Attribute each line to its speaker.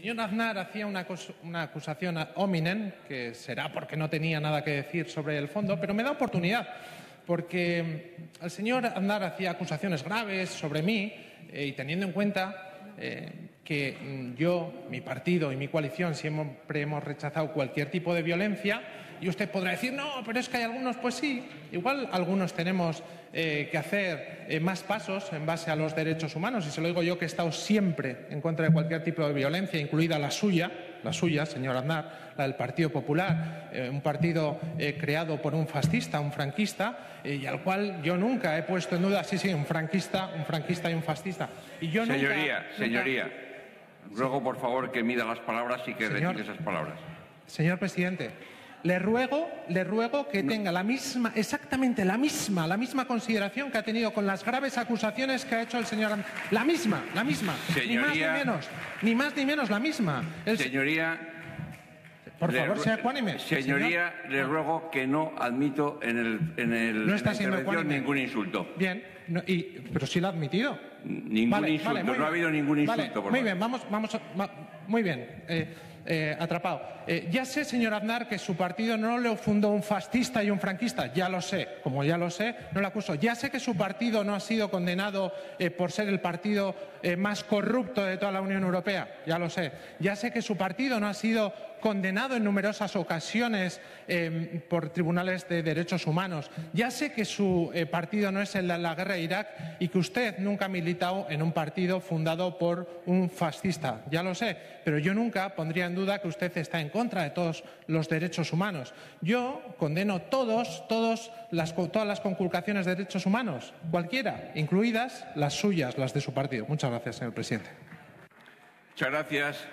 Speaker 1: Señor Aznar hacía una, acusación a que será porque no tenía nada que decir sobre el fondo, pero me da oportunidad, porque el señor Aznar hacía acusaciones graves sobre mí eh, y teniendo en cuenta eh, que mm, yo, mi partido y mi coalición siempre hemos rechazado cualquier tipo de violencia, y usted podrá decir, no, pero es que hay algunos, pues sí, igual algunos tenemos eh, que hacer eh, más pasos en base a los derechos humanos, y se lo digo yo que he estado siempre en contra de cualquier tipo de violencia, incluida la suya, la suya, señor Aznar, la del Partido Popular, eh, un partido creado por un fascista, un franquista, y al cual yo nunca he puesto en duda, sí, sí, un franquista, un franquista y un fascista. Y yo
Speaker 2: señoría, señoría, ruego por favor que mida las palabras y que retire esas palabras.
Speaker 1: Señor presidente, le ruego, le ruego que tenga la misma, exactamente la misma, la misma consideración que ha tenido con las graves acusaciones que ha hecho el señor. La misma, la misma. ni más ni menos. Ni más ni menos, la misma.
Speaker 2: Señoría.
Speaker 1: Por favor, sea ecuánime.
Speaker 2: Señoría, le ruego que no admito en el, en el
Speaker 1: no está siendo
Speaker 2: ningún insulto.
Speaker 1: Bien, pero sí lo ha admitido.
Speaker 2: Ningún insulto, no ha habido ningún insulto.
Speaker 1: muy bien, vamos, vamos, muy bien. Eh, eh, atrapado. Eh, ya sé, señor Aznar, que su partido no le fundó un fascista y un franquista, ya lo sé, como ya lo sé, no lo acuso. Ya sé que su partido no ha sido condenado eh, por ser el partido más corrupto de toda la Unión Europea, ya lo sé. Ya sé que su partido no ha sido condenado en numerosas ocasiones por tribunales de derechos humanos. Ya sé que su partido no es el de la guerra de Irak y que usted nunca ha militado en un partido fundado por un fascista, ya lo sé, pero yo nunca pondría en duda que usted está en contra de todos los derechos humanos. Yo condeno todos, todas las conculcaciones de derechos humanos, cualquiera, incluidas las suyas, las de su partido. Muchas gracias, señor presidente.
Speaker 2: Muchas gracias.